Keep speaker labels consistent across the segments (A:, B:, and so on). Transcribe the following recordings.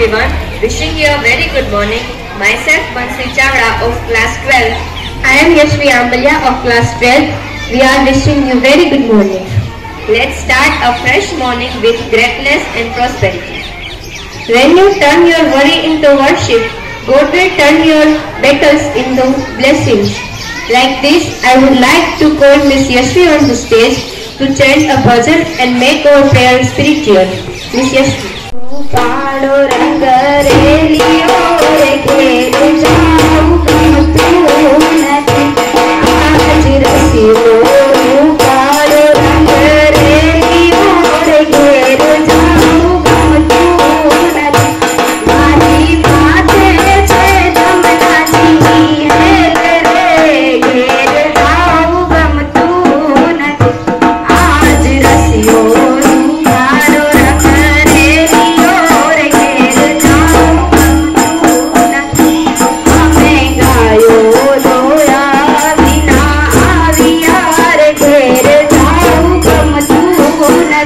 A: everyone. Wishing you a very good morning. Myself Bansi Chavda of class 12.
B: I am Yashvi Ambalya of class 12. We are wishing you very good morning.
A: Let's start a fresh morning with greatness and prosperity.
B: When you turn your worry into worship, God will turn your battles into blessings. Like this, I would like to call Miss Yashvi on the stage to chant a bhajan and make our prayer spiritual. Miss Yashvi.
A: Thank you.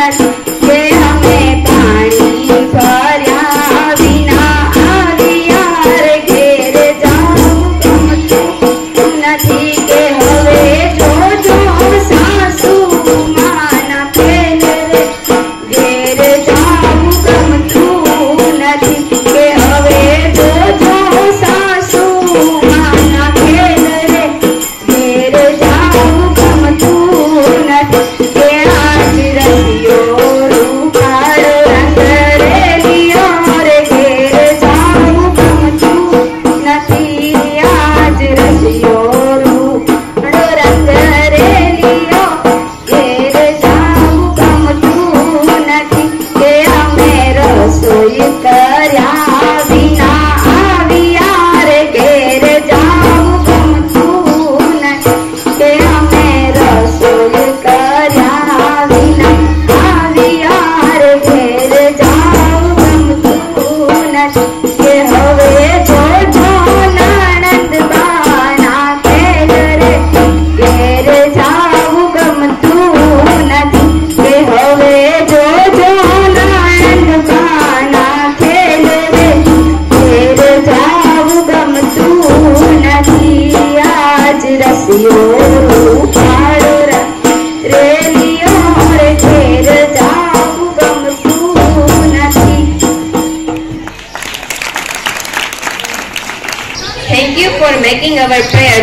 A: Gracias. over here.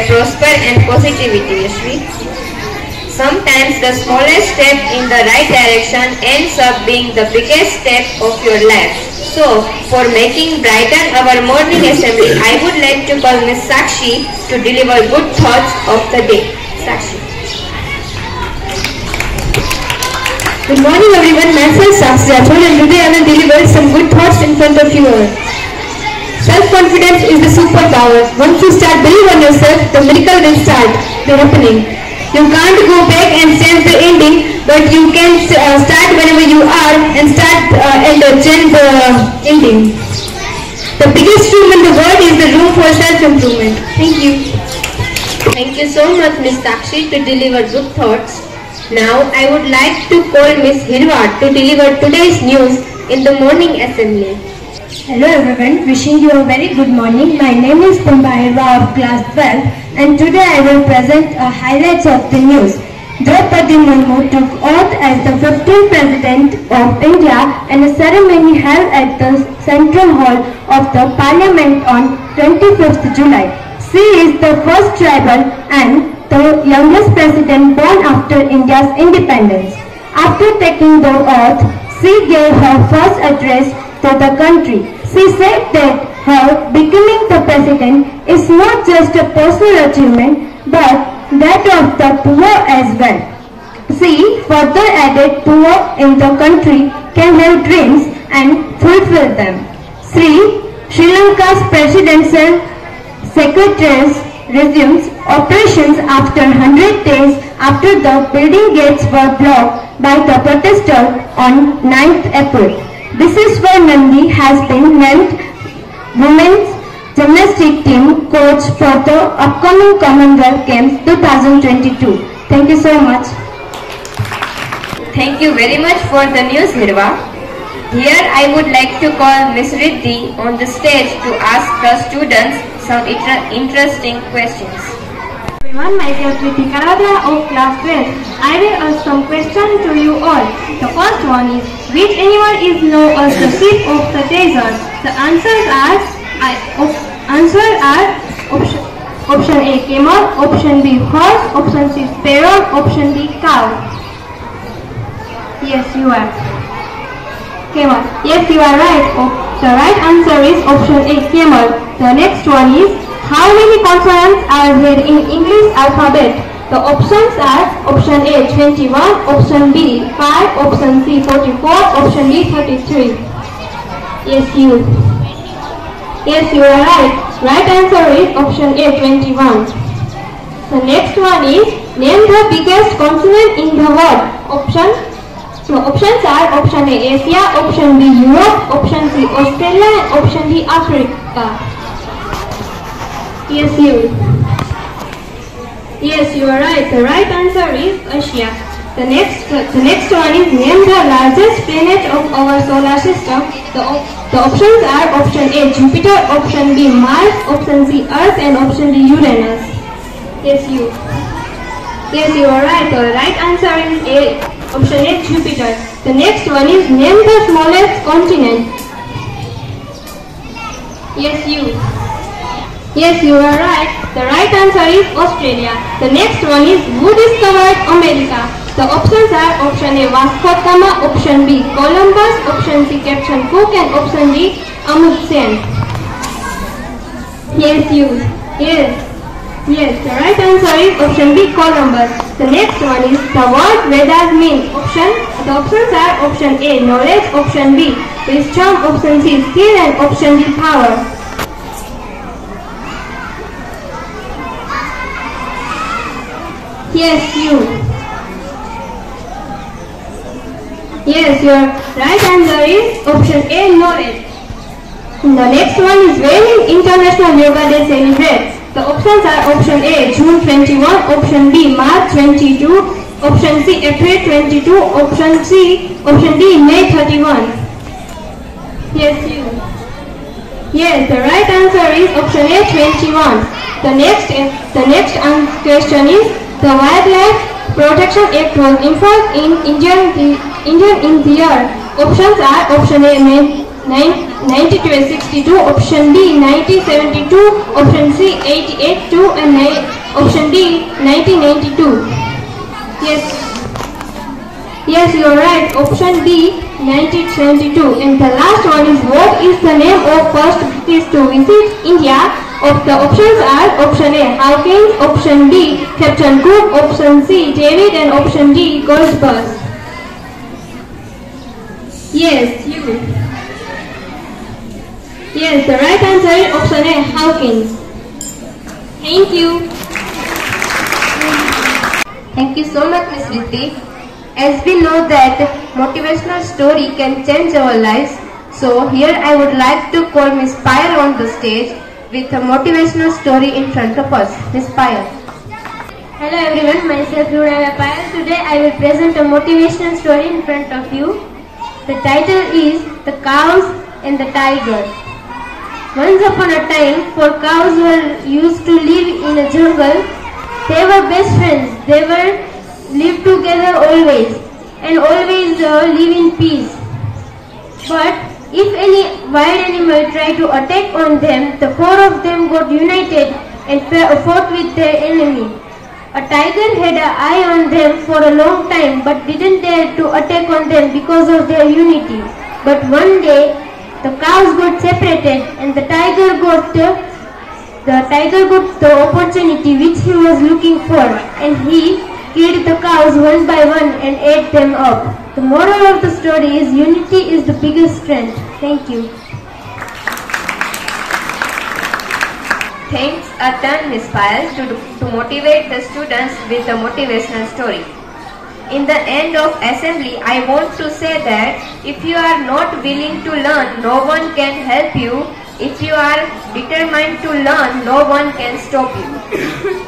A: Prosper and positivity, Yashvi. Sometimes the smallest step in the right direction ends up being the biggest step of your life. So, for making brighter our morning assembly, I would like to call Miss Sakshi to deliver good thoughts of the day. Sakshi.
B: Good morning everyone, myself Sakshi Rathod and today I will deliver some good thoughts in front of you all. Self-confidence is the superpower. Once you start believing on yourself, the miracle will start the happening. You can't go back and change the ending, but you can uh, start whenever you are and start uh, and uh, change the ending. The biggest room in the world is the room for self-improvement. Thank you.
A: Thank you so much Miss Sakshi to deliver good thoughts. Now I would like to call Miss Hirwat to deliver today's news in the morning assembly.
B: Hello everyone, wishing you a very good morning. My name is Kumbhirva of class 12 and today I will present a highlights of the news. Draupadi Murmu took oath as the 15th President of India and a ceremony held at the Central Hall of the Parliament on 25th July. She is the first tribal and the youngest president born after India's independence. After taking the oath, she gave her first address to the country. She said that her becoming the president is not just a personal achievement but that of the poor as well. She further added poor in the country can have dreams and fulfill them. Sri Sri Lanka's presidential secretary resumes operations after 100 days after the building gates were blocked by the protesters on 9th April. Bisweshwar Nandi has been named women's gymnastic team coach for the upcoming Commonwealth Games 2022. Thank you so much.
A: Thank you very much for the news Hirwa. Here I would like to call Miss Riddhi on the stage to ask the students some inter interesting questions.
B: everyone, myself Rithi Karadra of class 12. I will ask some questions to you all. The first one is, which animal is known as the sheep of the desert? The answers are, I, op, answer are option, option A camel, option B horse, option C sparrow, option D cow. Yes, you are. Camel. Yes, you are right. Oh, the right answer is option A camel. The next one is, how many consonants are there in English alphabet? The options are option A 21, option B 5, option C 44, option D 33. Yes, you. Yes, you are right. Right answer is option A 21. The next one is name the biggest continent in the world. Option so options are option A Asia, option B Europe, option C Australia, and option D Africa. Yes, you. Yes, you are right. The right answer is Asia. The next, the next one is name the largest planet of our solar system. The, the options are option A Jupiter, option B Mars, option C Earth, and option D Uranus. Yes, you. Yes, you are right. The right answer is A. Option A Jupiter. The next one is name the smallest continent. Yes, you. Yes, you are right. The right answer is Australia. The next one is who discovered America? The options are option A Vasco da Gama, option B Columbus, option C Captain Cook, and option D Amundsen. Yes, you. Yes. Yes, the right answer is option B Columbus. The next one is the word Vedas mean. Option the options are option A knowledge, option B wisdom, option C skill, and option D power. Yes, you. Yes, your right answer is option A knowledge. The next one is when International Yoga Day celebrates. The options are option A June 21, option B March 22, option C April 22, option C, option D May 31. Yes, you. Yes, the right answer is option A 21. The next, the next question is the Wildlife Protection Act was enforced in Indian, Indian in the year. Options are option A 9262, option B 1972, option C 882 and option D 1992. Yes. Yes, you are right. Option B 1972. And the last one is what is the name of first British to visit India? Of the options are option A Hawkins, option B Captain Cook, option C David and option D Goldsborough.
C: Yes, you. Yes, the right answer is option A, Hawkins. Thank you.
D: Thank you so much, Miss Riddhi. As we know that motivational story can change our lives, so here I would like to call Miss Payal on the stage with a motivational story in front of us. Miss Payal.
C: Hello everyone, myself Rudaya Payal. Today I will present a motivational story in front of you. The title is The Cows and the Tiger. Once upon a time, four cows were used to live in a jungle. They were best friends. They were live together always and always uh, live in peace. But if any wild animal tried to attack on them, the four of them got united and fought with their enemy. A tiger had an eye on them for a long time but didn't dare to attack on them because of their unity. But one day the cows got separated and the tiger got uh, the tiger got the opportunity which he was looking for and he killed the cows one by one and ate them up. The moral of the story is unity is the biggest strength. Thank you.
D: Thanks a ton, Miss Payal, to, to motivate the students with a motivational story. In the end of assembly, I want to say that if you are not willing to learn, no one can help you. If you are determined to learn, no one can stop you.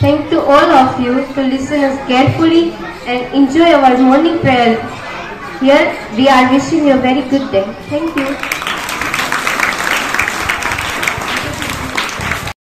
D: Thank to all of you to listen us carefully and enjoy our morning prayer. Here we are wishing you a very good day. Thank you.